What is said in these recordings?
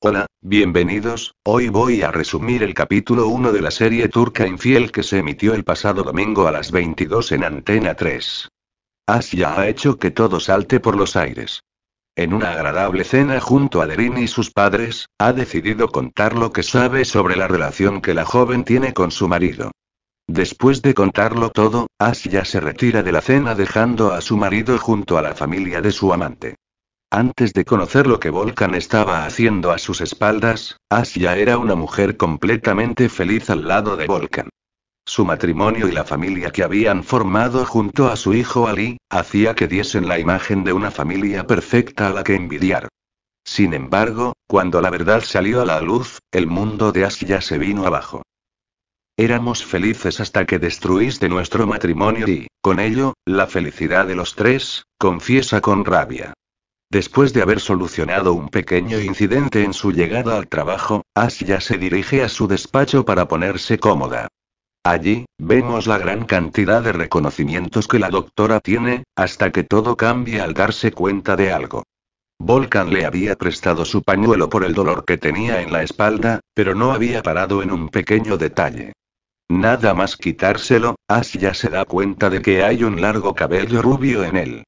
Hola, bienvenidos, hoy voy a resumir el capítulo 1 de la serie turca Infiel que se emitió el pasado domingo a las 22 en Antena 3. Asia ha hecho que todo salte por los aires. En una agradable cena junto a Derin y sus padres, ha decidido contar lo que sabe sobre la relación que la joven tiene con su marido. Después de contarlo todo, Asia se retira de la cena dejando a su marido junto a la familia de su amante. Antes de conocer lo que Volkan estaba haciendo a sus espaldas, Asia era una mujer completamente feliz al lado de Volkan. Su matrimonio y la familia que habían formado junto a su hijo Ali, hacía que diesen la imagen de una familia perfecta a la que envidiar. Sin embargo, cuando la verdad salió a la luz, el mundo de Asia se vino abajo. Éramos felices hasta que destruiste nuestro matrimonio y, con ello, la felicidad de los tres, confiesa con rabia. Después de haber solucionado un pequeño incidente en su llegada al trabajo, Asia se dirige a su despacho para ponerse cómoda. Allí, vemos la gran cantidad de reconocimientos que la doctora tiene, hasta que todo cambia al darse cuenta de algo. Volkan le había prestado su pañuelo por el dolor que tenía en la espalda, pero no había parado en un pequeño detalle. Nada más quitárselo, Asia se da cuenta de que hay un largo cabello rubio en él.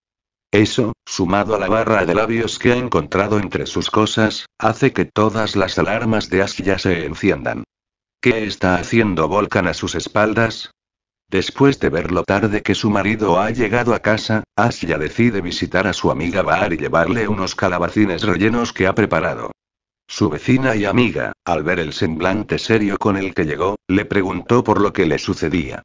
Eso, sumado a la barra de labios que ha encontrado entre sus cosas, hace que todas las alarmas de Asia se enciendan. ¿Qué está haciendo Volkan a sus espaldas? Después de ver lo tarde que su marido ha llegado a casa, Asia decide visitar a su amiga Bahar y llevarle unos calabacines rellenos que ha preparado. Su vecina y amiga, al ver el semblante serio con el que llegó, le preguntó por lo que le sucedía.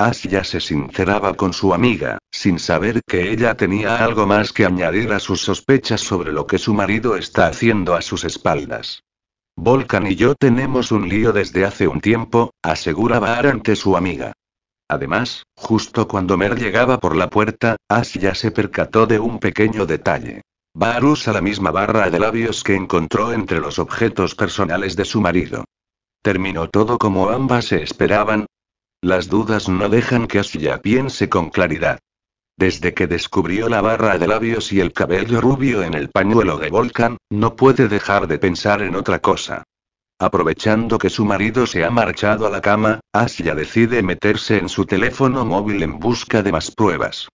Asia se sinceraba con su amiga, sin saber que ella tenía algo más que añadir a sus sospechas sobre lo que su marido está haciendo a sus espaldas. Volkan y yo tenemos un lío desde hace un tiempo, asegura Bar ante su amiga. Además, justo cuando Mer llegaba por la puerta, Asia se percató de un pequeño detalle. Bar usa la misma barra de labios que encontró entre los objetos personales de su marido. Terminó todo como ambas se esperaban, las dudas no dejan que Asia piense con claridad. Desde que descubrió la barra de labios y el cabello rubio en el pañuelo de Volcan, no puede dejar de pensar en otra cosa. Aprovechando que su marido se ha marchado a la cama, Asia decide meterse en su teléfono móvil en busca de más pruebas.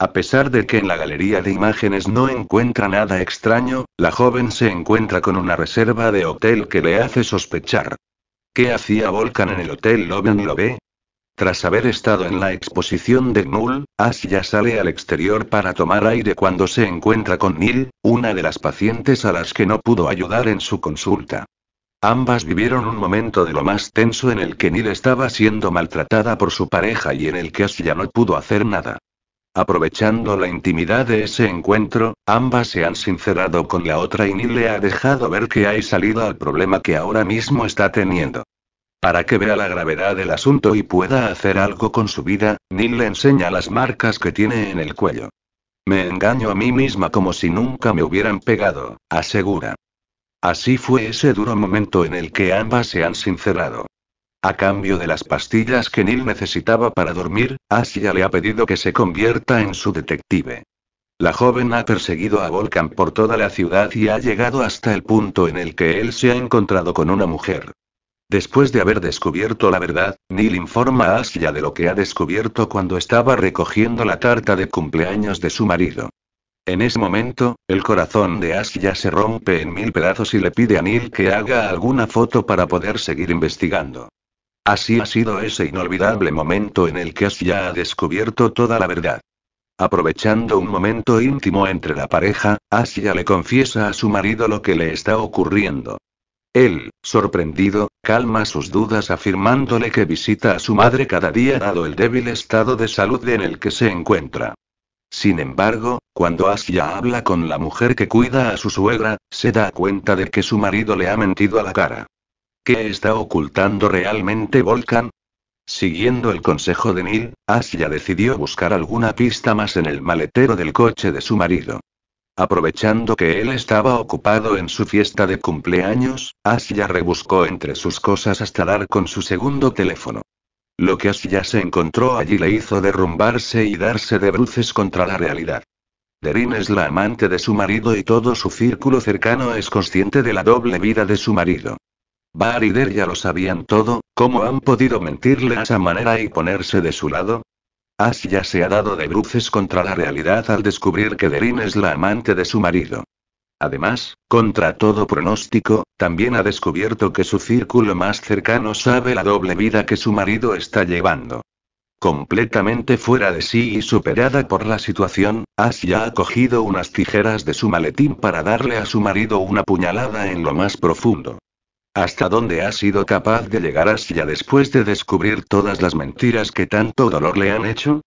A pesar de que en la galería de imágenes no encuentra nada extraño, la joven se encuentra con una reserva de hotel que le hace sospechar. ¿Qué hacía Volcan en el hotel Loven Love? Tras haber estado en la exposición de Gnull, Asia sale al exterior para tomar aire cuando se encuentra con Neil, una de las pacientes a las que no pudo ayudar en su consulta. Ambas vivieron un momento de lo más tenso en el que Neil estaba siendo maltratada por su pareja y en el que Asia no pudo hacer nada. Aprovechando la intimidad de ese encuentro, ambas se han sincerado con la otra y Neil le ha dejado ver que hay salida al problema que ahora mismo está teniendo. Para que vea la gravedad del asunto y pueda hacer algo con su vida, Neil le enseña las marcas que tiene en el cuello. Me engaño a mí misma como si nunca me hubieran pegado, asegura. Así fue ese duro momento en el que ambas se han sincerado. A cambio de las pastillas que Neil necesitaba para dormir, Asia le ha pedido que se convierta en su detective. La joven ha perseguido a Volcan por toda la ciudad y ha llegado hasta el punto en el que él se ha encontrado con una mujer. Después de haber descubierto la verdad, Neil informa a Asia de lo que ha descubierto cuando estaba recogiendo la tarta de cumpleaños de su marido. En ese momento, el corazón de Asia se rompe en mil pedazos y le pide a Neil que haga alguna foto para poder seguir investigando. Así ha sido ese inolvidable momento en el que Asia ha descubierto toda la verdad. Aprovechando un momento íntimo entre la pareja, Asia le confiesa a su marido lo que le está ocurriendo. Él, sorprendido, calma sus dudas afirmándole que visita a su madre cada día dado el débil estado de salud en el que se encuentra. Sin embargo, cuando Asia habla con la mujer que cuida a su suegra, se da cuenta de que su marido le ha mentido a la cara. ¿Qué está ocultando realmente Volcan? Siguiendo el consejo de Neil, Asia decidió buscar alguna pista más en el maletero del coche de su marido. Aprovechando que él estaba ocupado en su fiesta de cumpleaños, Asia rebuscó entre sus cosas hasta dar con su segundo teléfono. Lo que Asia se encontró allí le hizo derrumbarse y darse de bruces contra la realidad. Derin es la amante de su marido y todo su círculo cercano es consciente de la doble vida de su marido. Bar y Der ya lo sabían todo, ¿cómo han podido mentirle a esa manera y ponerse de su lado? Ash ya se ha dado de bruces contra la realidad al descubrir que Derin es la amante de su marido. Además, contra todo pronóstico, también ha descubierto que su círculo más cercano sabe la doble vida que su marido está llevando. Completamente fuera de sí y superada por la situación, Asia ha cogido unas tijeras de su maletín para darle a su marido una puñalada en lo más profundo. ¿Hasta dónde ha sido capaz de llegar Asia después de descubrir todas las mentiras que tanto dolor le han hecho?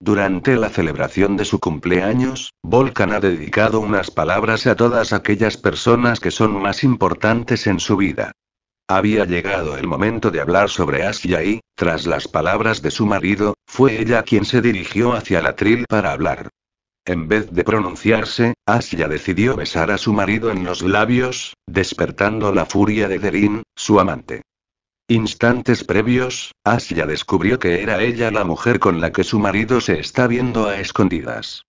Durante la celebración de su cumpleaños, Volkan ha dedicado unas palabras a todas aquellas personas que son más importantes en su vida. Había llegado el momento de hablar sobre Asia y, tras las palabras de su marido, fue ella quien se dirigió hacia la tril para hablar. En vez de pronunciarse, Asia decidió besar a su marido en los labios, despertando la furia de Derin, su amante. Instantes previos, Asia descubrió que era ella la mujer con la que su marido se está viendo a escondidas.